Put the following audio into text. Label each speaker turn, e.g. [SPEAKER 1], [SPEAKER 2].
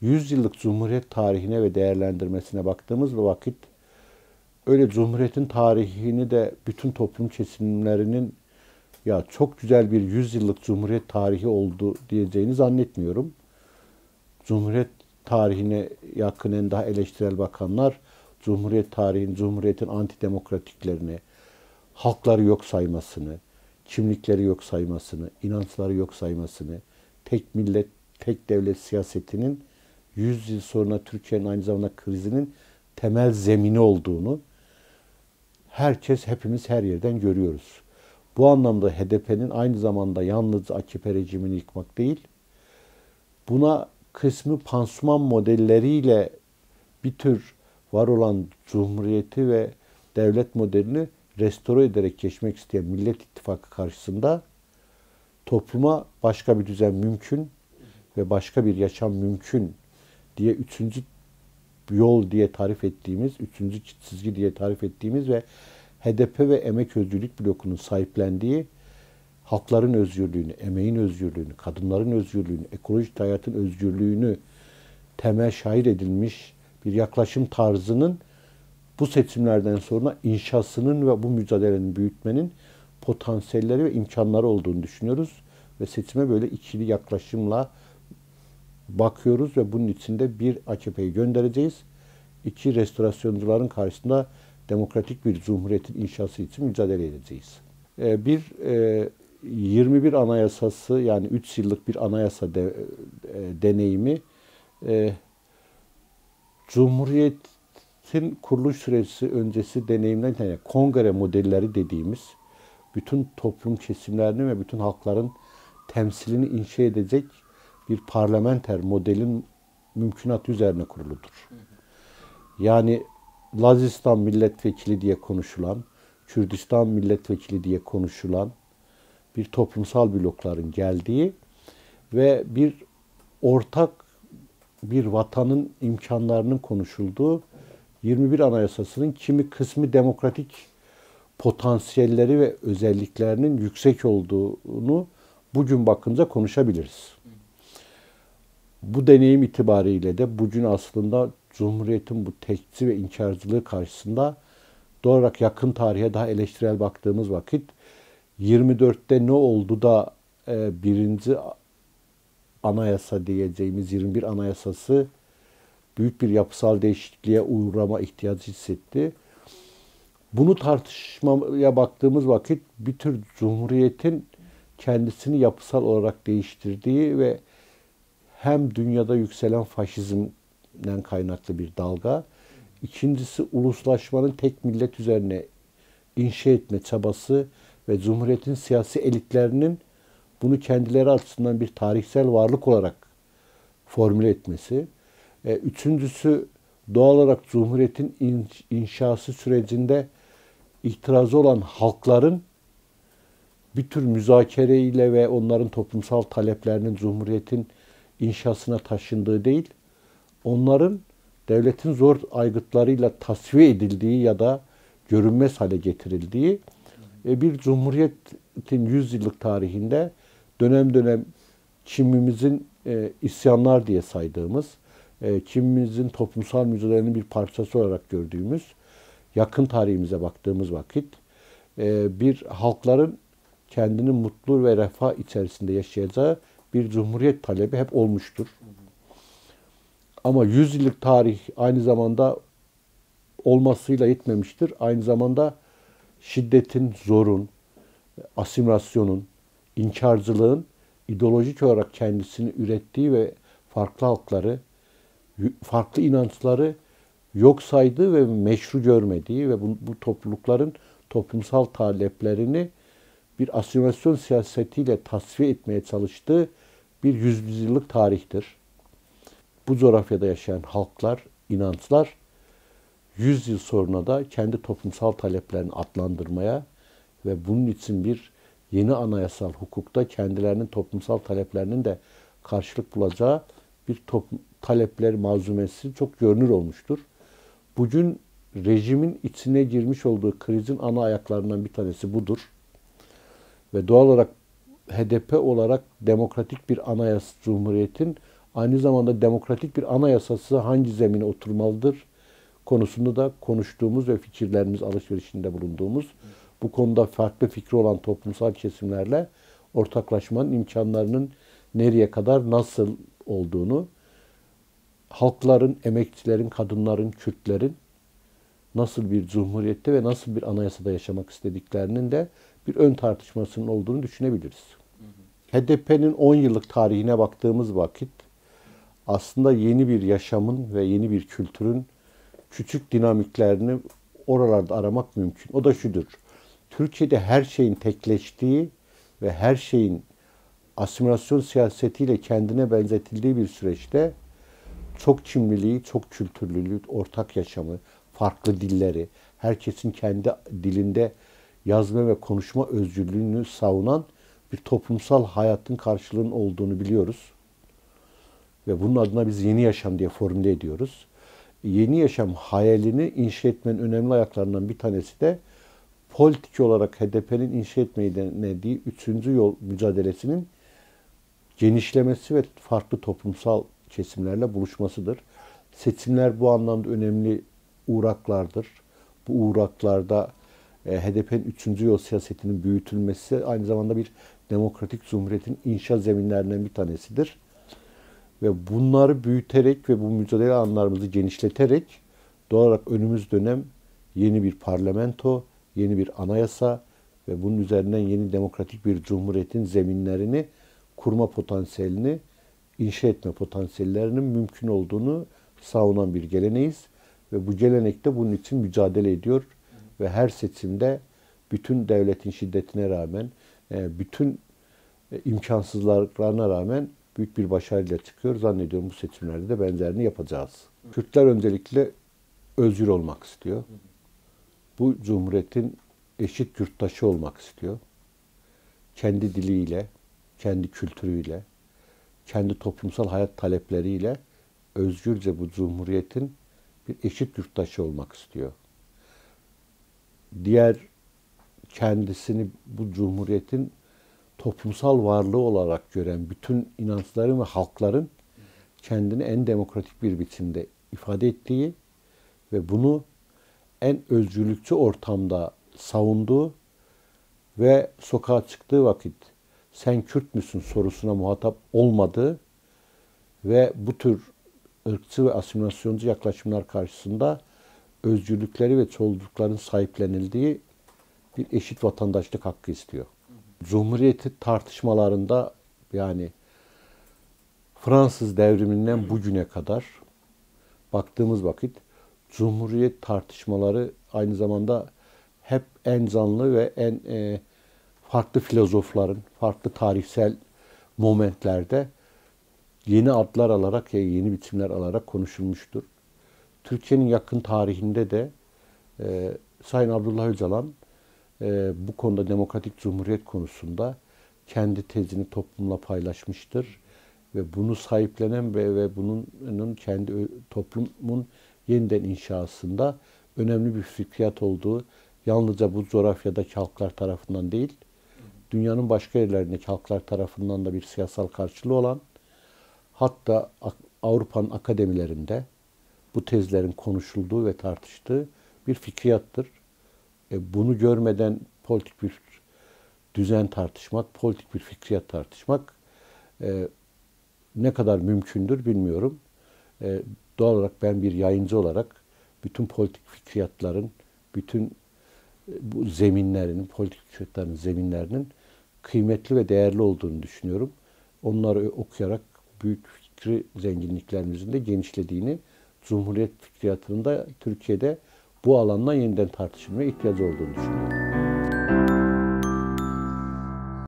[SPEAKER 1] 100 yıllık Cumhuriyet tarihine ve değerlendirmesine baktığımız vakit öyle Cumhuriyet'in tarihini de bütün toplum kesimlerinin ya çok güzel bir 100 yıllık Cumhuriyet tarihi oldu diyeceğini zannetmiyorum. Cumhuriyet tarihine yakın en daha eleştirel bakanlar Cumhuriyet tarihin, Cumhuriyet'in antidemokratiklerini, halkları yok saymasını, kimlikleri yok saymasını, inançları yok saymasını, tek millet, tek devlet siyasetinin 100 yıl sonra Türkiye'nin aynı zamanda krizinin temel zemini olduğunu herkes, hepimiz her yerden görüyoruz. Bu anlamda HDP'nin aynı zamanda yalnız AKP rejimini yıkmak değil, buna kısmı pansuman modelleriyle bir tür var olan cumhuriyeti ve devlet modelini restore ederek geçmek isteyen Millet İttifakı karşısında topluma başka bir düzen mümkün ve başka bir yaşam mümkün diye üçüncü yol diye tarif ettiğimiz, üçüncü çizgi diye tarif ettiğimiz ve HDP ve Emek Özgürlük Bloku'nun sahiplendiği halkların özgürlüğünü, emeğin özgürlüğünü, kadınların özgürlüğünü, ekolojik hayatın özgürlüğünü temel şair edilmiş bir yaklaşım tarzının bu seçimlerden sonra inşasının ve bu mücadelenin büyütmenin potansiyelleri ve imkanları olduğunu düşünüyoruz. Ve seçime böyle ikili yaklaşımla bakıyoruz ve bunun içinde bir AKP'yi göndereceğiz. İki restorasyoncuların karşısında demokratik bir cumhuriyetin inşası için mücadele edeceğiz. Ee, bir 21 e, anayasası yani 3 yıllık bir anayasa de, e, deneyimi e, Cumhuriyet'in kuruluş süresi öncesi deneyimden yani kongre modelleri dediğimiz bütün toplum kesimlerini ve bütün halkların temsilini inşa edecek bir parlamenter modelin mümkünat üzerine kuruludur. Yani Lazistan milletvekili diye konuşulan, Kürdistan milletvekili diye konuşulan bir toplumsal blokların geldiği ve bir ortak bir vatanın imkanlarının konuşulduğu 21 Anayasası'nın kimi kısmı demokratik potansiyelleri ve özelliklerinin yüksek olduğunu bugün bakınca konuşabiliriz. Bu deneyim itibariyle de bugün aslında Cumhuriyet'in bu tekçi ve inkarcılığı karşısında doğal olarak yakın tarihe daha eleştirel baktığımız vakit 24'te ne oldu da e, birinci anayasa diyeceğimiz 21 anayasası büyük bir yapısal değişikliğe uğrama ihtiyacı hissetti. Bunu tartışmaya baktığımız vakit bir tür Cumhuriyet'in kendisini yapısal olarak değiştirdiği ve hem dünyada yükselen faşizmden kaynaklı bir dalga, ikincisi uluslaşmanın tek millet üzerine inşa etme çabası ve Cumhuriyet'in siyasi elitlerinin bunu kendileri açısından bir tarihsel varlık olarak formüle etmesi. E, üçüncüsü doğal olarak Cumhuriyet'in inşası sürecinde itirazı olan halkların bir tür müzakereyle ve onların toplumsal taleplerinin Cumhuriyet'in inşasına taşındığı değil, onların devletin zor aygıtlarıyla tasfiye edildiği ya da görünmez hale getirildiği e, bir Cumhuriyet'in 100 yıllık tarihinde dönem dönem kimimizin e, isyanlar diye saydığımız, e, kimimizin toplumsal mücadelenin bir parçası olarak gördüğümüz, yakın tarihimize baktığımız vakit e, bir halkların kendini mutlu ve refah içerisinde yaşayacağı bir cumhuriyet talebi hep olmuştur. Ama 100 yıllık tarih aynı zamanda olmasıyla yetmemiştir. Aynı zamanda şiddetin, zorun, asimilasyonun, inkarcılığın ideolojik olarak kendisini ürettiği ve farklı halkları, farklı inançları yok saydığı ve meşru görmediği ve bu, bu toplulukların toplumsal taleplerini bir asimilasyon siyasetiyle tasfiye etmeye çalıştığı bir yüzyıllık tarihtir. Bu coğrafyada yaşayan halklar, inançlar yüz yıl sonra da kendi toplumsal taleplerini adlandırmaya ve bunun için bir yeni anayasal hukukta kendilerinin toplumsal taleplerinin de karşılık bulacağı bir toplum, talepler malzumesi çok görünür olmuştur. Bugün rejimin içine girmiş olduğu krizin ana ayaklarından bir tanesi budur. Ve doğal olarak HDP olarak demokratik bir anayasa cumhuriyetin aynı zamanda demokratik bir anayasası hangi zemine oturmalıdır konusunda da konuştuğumuz ve fikirlerimiz alışverişinde bulunduğumuz bu konuda farklı fikri olan toplumsal kesimlerle ortaklaşmanın imkanlarının nereye kadar nasıl olduğunu halkların, emekçilerin, kadınların, Kürtlerin nasıl bir cumhuriyette ve nasıl bir anayasada yaşamak istediklerinin de bir ön tartışmasının olduğunu düşünebiliriz. HDP'nin 10 yıllık tarihine baktığımız vakit aslında yeni bir yaşamın ve yeni bir kültürün küçük dinamiklerini oralarda aramak mümkün. O da şudur. Türkiye'de her şeyin tekleştiği ve her şeyin asimilasyon siyasetiyle kendine benzetildiği bir süreçte çok çimliliği, çok kültürlülüğü, ortak yaşamı, farklı dilleri, herkesin kendi dilinde yazma ve konuşma özgürlüğünü savunan bir toplumsal hayatın karşılığının olduğunu biliyoruz. Ve bunun adına biz yeni yaşam diye formüle ediyoruz. Yeni yaşam hayalini inşa etmenin önemli ayaklarından bir tanesi de politik olarak HDP'nin inşa etmeyi denediği üçüncü yol mücadelesinin genişlemesi ve farklı toplumsal kesimlerle buluşmasıdır. Seçimler bu anlamda önemli uğraklardır. Bu uğraklarda e, HDP'nin üçüncü yol siyasetinin büyütülmesi aynı zamanda bir demokratik cumhuriyetin inşa zeminlerinden bir tanesidir. Ve bunları büyüterek ve bu mücadele alanlarımızı genişleterek doğal olarak önümüz dönem yeni bir parlamento, yeni bir anayasa ve bunun üzerinden yeni demokratik bir cumhuriyetin zeminlerini kurma potansiyelini inşa etme potansiyellerinin mümkün olduğunu savunan bir geleneğiz. Ve bu gelenekte bunun için mücadele ediyor. Ve her seçimde bütün devletin şiddetine rağmen, e, bütün e, imkansızlıklarına rağmen büyük bir başarıyla çıkıyor. Zannediyorum bu seçimlerde de benzerini yapacağız. Kürtler öncelikle özgür olmak istiyor. Bu cumhuriyetin eşit yurttaşı olmak istiyor. Kendi diliyle, kendi kültürüyle, kendi toplumsal hayat talepleriyle özgürce bu cumhuriyetin bir eşit yurttaşı olmak istiyor. Diğer kendisini bu cumhuriyetin toplumsal varlığı olarak gören bütün inançların ve halkların kendini en demokratik bir biçimde ifade ettiği ve bunu en özgürlükçü ortamda savunduğu ve sokağa çıktığı vakit sen Kürt müsün sorusuna muhatap olmadığı ve bu tür ırkçı ve asimilasyoncu yaklaşımlar karşısında özgürlükleri ve çoğunlukların sahiplenildiği bir eşit vatandaşlık hakkı istiyor. Cumhuriyeti tartışmalarında yani Fransız devriminden bugüne kadar baktığımız vakit Cumhuriyet tartışmaları aynı zamanda hep en canlı ve en e, farklı filozofların, farklı tarihsel momentlerde yeni adlar alarak ya yeni biçimler alarak konuşulmuştur. Türkiye'nin yakın tarihinde de e, Sayın Abdullah Öcalan e, bu konuda demokratik cumhuriyet konusunda kendi tezini toplumla paylaşmıştır ve bunu sahiplenen ve, ve bunun kendi toplumun yeniden inşasında önemli bir fikriyat olduğu yalnızca bu coğrafyadaki halklar tarafından değil, dünyanın başka yerlerindeki halklar tarafından da bir siyasal karşılığı olan, hatta Avrupa'nın akademilerinde bu tezlerin konuşulduğu ve tartıştığı bir fikriyattır. E, bunu görmeden politik bir düzen tartışmak, politik bir fikriyat tartışmak e, ne kadar mümkündür bilmiyorum. E, doğal olarak ben bir yayıncı olarak bütün politik fikriyatların, bütün e, bu zeminlerin, politik fikriyatların zeminlerinin kıymetli ve değerli olduğunu düşünüyorum. Onları okuyarak büyük fikri zenginliklerimizin de genişlediğini, Cumhuriyet fikriyatının da Türkiye'de bu alanla yeniden tartışılmaya ihtiyacı olduğunu düşünüyorum.